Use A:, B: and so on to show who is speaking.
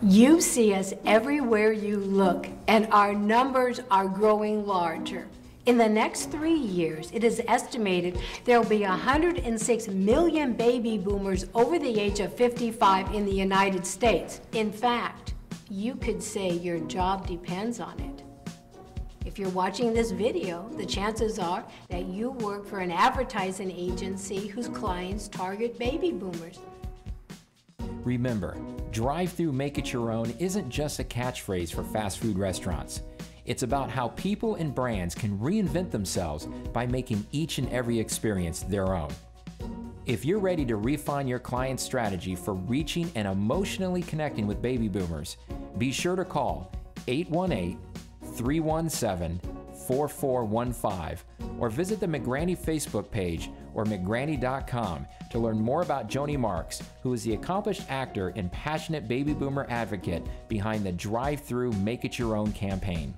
A: You see us everywhere you look, and our numbers are growing larger. In the next three years, it is estimated there will be 106 million baby boomers over the age of 55 in the United States. In fact, you could say your job depends on it. If you're watching this video, the chances are that you work for an advertising agency whose clients target baby boomers.
B: Remember, drive through make it your own isn't just a catchphrase for fast food restaurants. It's about how people and brands can reinvent themselves by making each and every experience their own. If you're ready to refine your client's strategy for reaching and emotionally connecting with baby boomers, be sure to call 818 317 4415 or visit the McGranny Facebook page or McGranny.com to learn more about Joanie Marx, who is the accomplished actor and passionate baby boomer advocate behind the Drive Through Make It Your Own campaign.